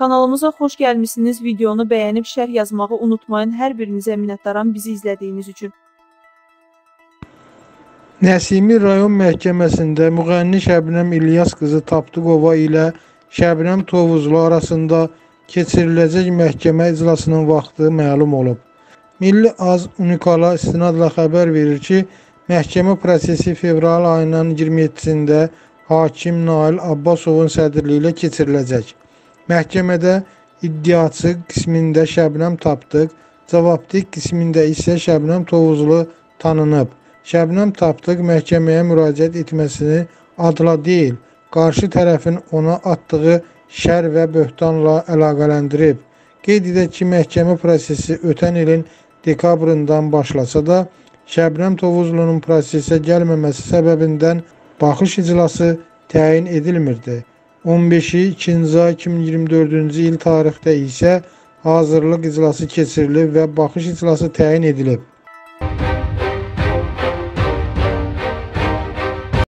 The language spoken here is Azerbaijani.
Kanalımıza xoş gəlmisiniz. Videonu bəyənib şərh yazmağı unutmayın. Hər birinizə minnətdaram bizi izlədiyiniz üçün. Nəsimi rayon məhkəməsində müğənni Şəbnəm İlyas qızı Tapdıqova ilə Şəbnəm Tovuzlu arasında keçiriləcək məhkəmə iclasının vaxtı məlum olub. Milli Az Unikala istinadla xəbər verir ki, məhkəmə prosesi fevral ayının 27-sində hakim Nail Abbasovun sədrliyi ilə keçiriləcək. Məhkəmədə iddiaçı qismində Şəbnəm Tapdıq, cavabdeh qismində isə Şəbnəm Tovuzlu tanınıb. Şəbnəm Tapdıq məhkəməyə müraciət etməsini adla deyil, qarşı tərəfin ona atdığı şər və böhtanla əlaqələndirib. Qeyd edək ki, məhkəmə prosesi ötən ilin dekabrından başlasa da, Şəbnəm Tovuzlunun prosesə gəlməməsi səbəbindən baxış iclası təyin edilmirdi. 15-i 2-ci ay 2024-cü il tarixdə isə hazırlıq iclası keçirilib və baxış iclası təyin edilib.